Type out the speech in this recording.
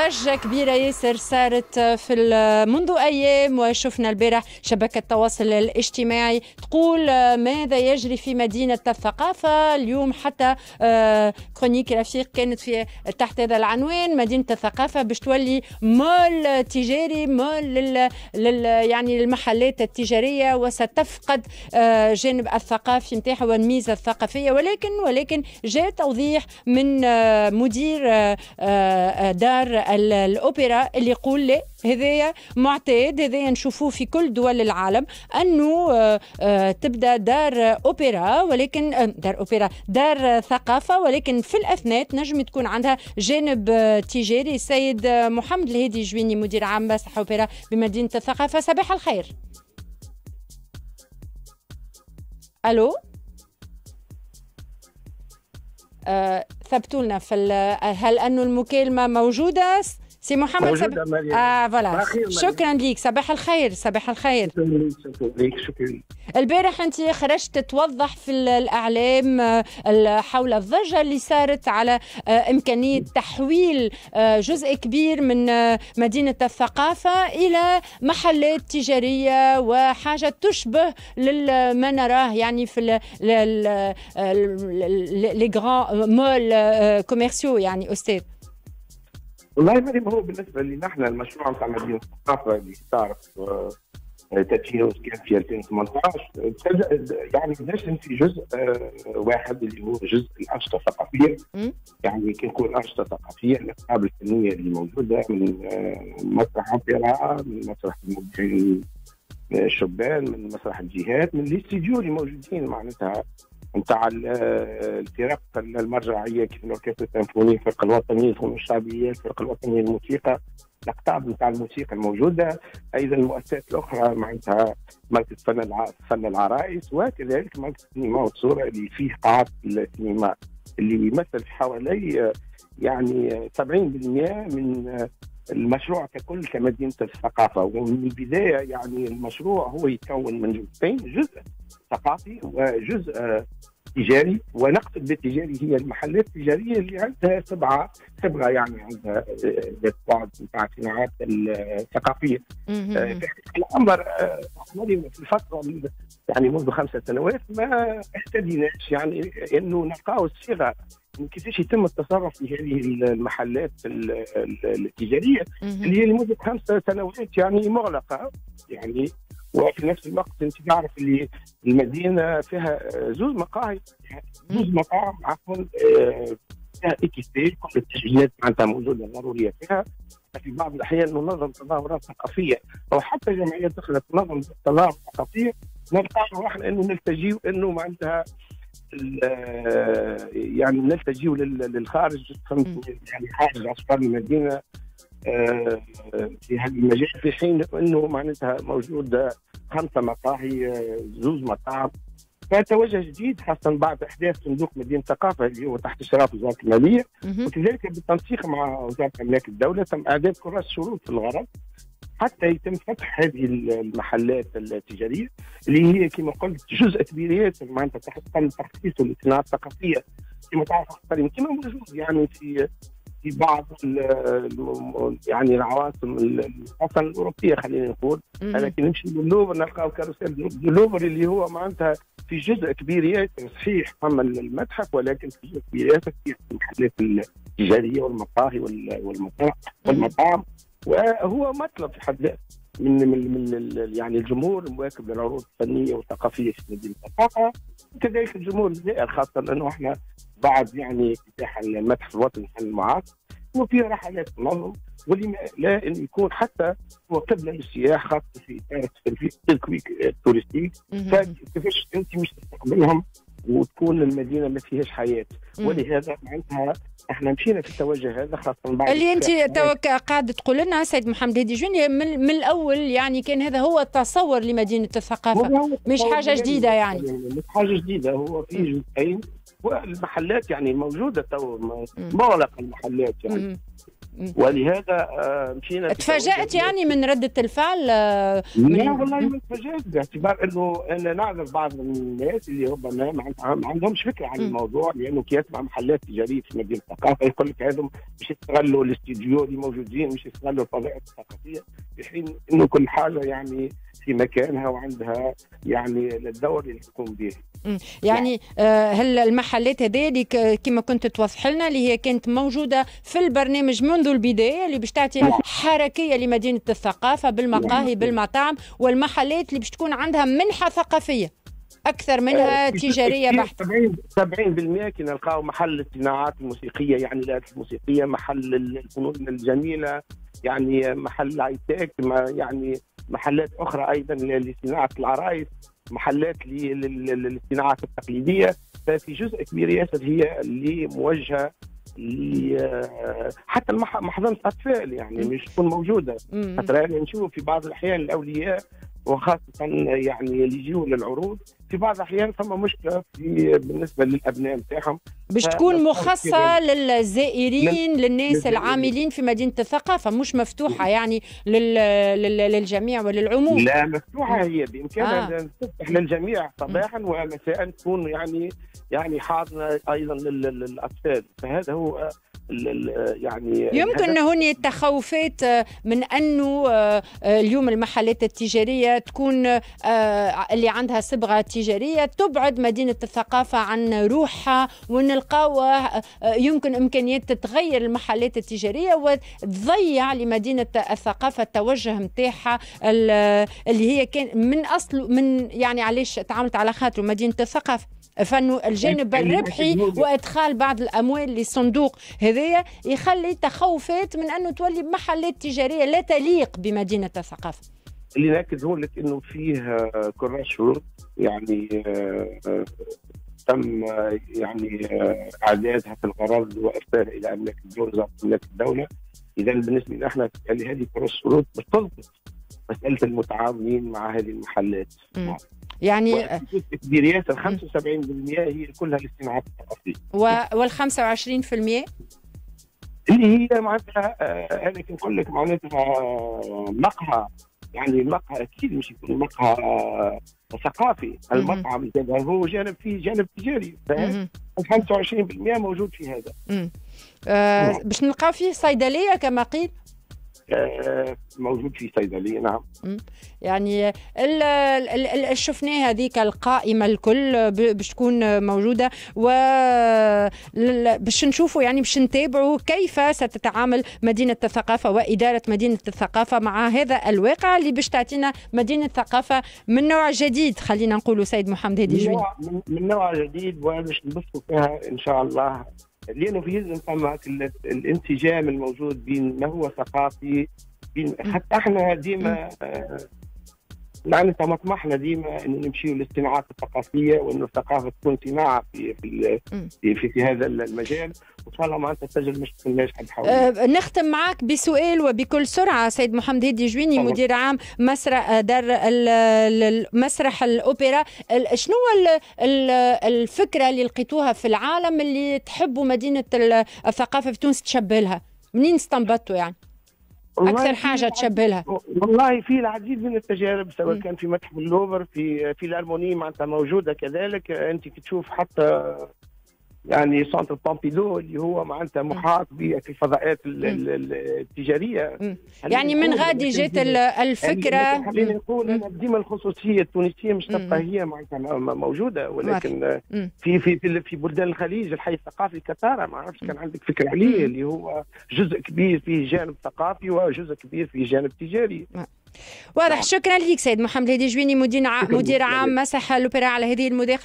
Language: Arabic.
ضجة كبيرة ياسر صارت في منذ أيام وشفنا البارح شبكة التواصل الاجتماعي تقول ماذا يجري في مدينة الثقافة اليوم؟ حتى آه، كرونيك رفيق كانت في تحت هذا العنوان مدينة الثقافة باش تولي مول تجاري مول لل, لل يعني المحلات التجارية وستفقد آه، جانب الثقافي نتاعها والميزة الثقافية. ولكن ولكن جاء توضيح من آه، مدير دار الأوبرا اللي يقول لي هذايا معتاد هذايا نشوفوه في كل دول العالم أنه آه، آه، تبدأ دار أوبرا ولكن آه، دار أوبرا دار ثقافة ولكن في الأثناء تنجم تكون عندها جانب تجاري. السيد محمد الهادي جويني مدير عام مسرح أوبرا بمدينة الثقافة. صباح الخير. ألو؟ آه ثبتوا لنا في هل انه المكالمه موجودة؟ سي محمد سب... آه voilà. شكرا لك صباح الخير. صباح الخير. شكرا لك شكرا البارح أنت خرجت توضح في الإعلام آه، حول الضجة اللي صارت على آه، إمكانية تحويل آه، جزء كبير من مدينة الثقافة إلى محلات تجارية وحاجة تشبه ما نراه يعني في les grands malls commerciaux يعني أستاذ. والله مريم هو بالنسبة لي نحن المشروع نتاع مدينة الثقافة اللي تعرف تجهيز كان في 2018 يعني بداش في جزء آه، واحد اللي هو جزء الأنشطة الثقافية. يعني كي نقول أنشطة ثقافية الالعاب الفنية اللي موجودة من آه، مسرح اوبرا من مسرح المبدعين آه، الشبان من مسرح الجهات من الاستديو اللي موجودين معناتها. نتاع الفرق المرجعية كيف الاوركسترا السيمفوني الفرقه الوطنية الفنون الشعبية الفرقه الوطنية للموسيقى الأقطاب نتاع الموسيقى الموجودة أيضا المؤسسات الأخرى معناتها مركز فن. فن العرائس وكذلك مركز السينما والصورة اللي فيه قاعات السينما اللي يمثل حوالي يعني 70% من المشروع ككل كمدينه الثقافة. ومن البداية يعني المشروع هو يتكون من جزئين جزء ثقافي وجزء تجاري. ونقصد بالتجاري هي المحلات التجارية اللي عندها سبعة صبغه يعني عندها بعض نتاع الصناعات الثقافية. آه، في الأمر آه، في الفترة يعني منذ خمسة سنوات ما اهتديناش يعني إنه نلقاو الصيغة كيفاش يتم التصرف في هذه المحلات التجارية؟ اللي هي لمدة خمسة سنوات يعني مغلقة يعني وفي نفس الوقت أنت تعرف اللي المدينة فيها زوز مقاهي زوز مطاعم عفوا آه، فيها اكيبي كل التشغيلات معناتها موجودة ضرورية فيها. في بعض الأحيان ننظم تظاهرات ثقافية أو حتى جمعيات دخلت تنظم تظاهرات ثقافية نلقى إحنا إنه نلتجي إنه معناتها يعني نلتجي للخارج يعني خارج اسوار المدينة آه، في هذا المجال في حين إنه معناتها موجود خمسة مقاهي آه، زوز مطاعم. فتوجه جديد خاصة بعد إحداث صندوق مدينة الثقافة اللي هو تحت إشراف وزارة المالية. وكذلك بالتنسيق مع وزارة أملاك الدولة تم إعداد كراس شروط في الغرض حتى يتم فتح هذه المحلات التجارية اللي هي كما قلت جزء كبير معناتها تحت تخصيص الصناعة الثقافية. كما تعرف كما موجود يعني في في بعض يعني العواصم خاصه الأوروبية خلينا نقول. لكن نمشي للوفر نلقاو كاروسيل اللوفر اللي هو معناتها في جزء كبير صحيح فما المتحف ولكن في جزء كبير في المحلات التجارية والمقاهي والمطاعم وهو مطلب في حد ذاته. من من من يعني الجمهور المواكب للعروض الفنية والثقافية في مدينة الثقافه وكذلك الجمهور الزائر خاصة إنه إحنا بعد يعني افتتاح المتحف الوطني المعاصر. وفيه رحلات تنظم ولما لا إن يكون حتى هو قبله للسياح خاصة في التسويق التورستي فكيفاش أنت مش تستقبلهم وتكون المدينة ما فيهاش حياة. ولهذا معناتها إحنا مشينا في التوجه هذا خاصة بعد اللي انت قاعد تقول لنا سيد محمد هادي جوني من, من الأول يعني كان هذا هو التصور لمدينة الثقافة مش حاجة جديدة يعني. مش حاجة جديدة. هو في جزئين والمحلات يعني موجودة تو مغلق المحلات يعني. ولهذا آه، مشينا تفاجات يعني من رده الفعل من لا والله ما تفاجات باعتبار إنه أنا نعرف بعض الناس اللي ربما ما عندهمش فكرة عن الموضوع لأنه كي يسمع محلات تجارية في مدينة الثقافه يقول لك هذم مش يستغلوا الاستديو اللي موجودين مش يستغلوا الفضائل الثقافية في حين إنه كل حاجة يعني في مكانها وعندها يعني الدور اللي تقوم به يعني آه، هل المحلات هذه كما كنت توضح لنا اللي هي كانت موجودة في البرنامج منذ البداية اللي باش تعطي نعم. حركية لمدينة الثقافة بالمقاهي نعم. بالمطاعم والمحلات اللي باش تكون عندها منحة ثقافية أكثر منها آه، تجارية بحتة 70% كي نلقاو محل الصناعات الموسيقية يعني الآلات الموسيقية محل الفنون الجميلة يعني محل هايتك يعني محلات أخرى أيضا لصناعة العرايس محلات للصناعات التقليدية. ففي جزء كبير ياسر هي اللي موجهة حتى محضنة أطفال يعني مش تكون موجودة. خاطر نشوف في بعض الأحيان الأولياء وخاصة يعني اللي يجيوا للعروض في بعض الأحيان ثم مشكلة في بالنسبة للأبناء نتاعهم. باش تكون مخصصة للزائرين للناس العاملين في مدينة الثقافة مش مفتوحة يعني للجميع وللعموم. لا مفتوحة هي بإمكانها آه. تفتح للجميع صباحا ومساء تكون يعني يعني حاضنة أيضا للأطفال. فهذا هو يعني يمكن هنا التخوفات من أنه آه، اليوم المحلات التجارية تكون آه، اللي عندها صبغة تجارية تبعد مدينة الثقافة عن روحها ونلقاو آه، يمكن إمكانيات تتغير المحلات التجارية وتضيع لمدينة الثقافة التوجه نتاعها اللي هي كان من أصل من يعني علاش تعاملت على خاطر مدينة الثقافة. فإنه الجانب الربحي وإدخال بعض الأموال للصندوق هذايا يخلي تخوفات من أنه تولي محلات تجارية لا تليق بمدينة الثقافة. اللي ناكد هو لك إنه فيه كراس شروط يعني آه، تم يعني آه، إعدادها في الغرض وارسالها إلى أملاك الدولة أملاك الدولة. اذا بالنسبة لنا إحنا يعني هذه كراس شروط بتضبط مسألة المتعاونين مع هذه المحلات. يعني كبير ياسر 75% هي كلها الاصطناعات الثقافية. وال 25% اللي هي معناتها آه، أنا كي نقول لك معناتها مقهى. يعني المقهى أكيد مش يكون مقهى آه، ثقافي. المطعم هو جانب فيه جانب تجاري. 25% موجود في هذا. آه باش نلقاو فيه صيدلية كما قيل موجود في صيدلية نعم. يعني ال شفناه هذيك القائمة الكل باش تكون موجودة و باش نشوفوا يعني باش نتابعوا كيف ستتعامل مدينة الثقافة وإدارة مدينة الثقافة مع هذا الواقع اللي باش تعطينا مدينة ثقافه من نوع جديد خلينا نقولوا سيد محمد هادي من نوع جديد وباش نبثوا فيها إن شاء الله لأنه في يلزم ثم الانسجام الموجود بين ما هو ثقافي حتى إحنا ديما معناتها مطمحنا ديما إنه نمشيو للصناعات الثقافية وإنه الثقافة تكون صناعة في في في, في, في هذا المجال. وإن شاء الله معناتها تسجل مش حد حول أه نختم معك بسؤال وبكل سرعة. سيد محمد هادي جويني. مدير عام مسرح دار مسرح الأوبرا. شنو الفكرة اللي لقيتوها في العالم اللي تحبوا مدينة الثقافة في تونس تشبه لها؟ منين استنبطوا يعني؟ أكثر حاجة تشبه لها والله في العديد من التجارب سواء كان في متحف اللوفر في في الالموني معناتها موجودة كذلك. أنت تشوف حتى يعني Centre Pompidou اللي هو معناتها محاط بالفضاءات التجارية. يعني من غادي جات الفكرة. خلينا نقول أنا ديما الخصوصية التونسية مش تبقى هي معناتها موجودة ولكن في في في, بلدان الخليج الحي الثقافي كتارا ما عرفتش كان عندك فكرة عليه اللي هو جزء كبير فيه جانب ثقافي وجزء كبير فيه جانب تجاري. واضح. شكرا لك سيد محمد هادي جويني مدير مدير عام مسح الأوبرا على هذه المداخلة.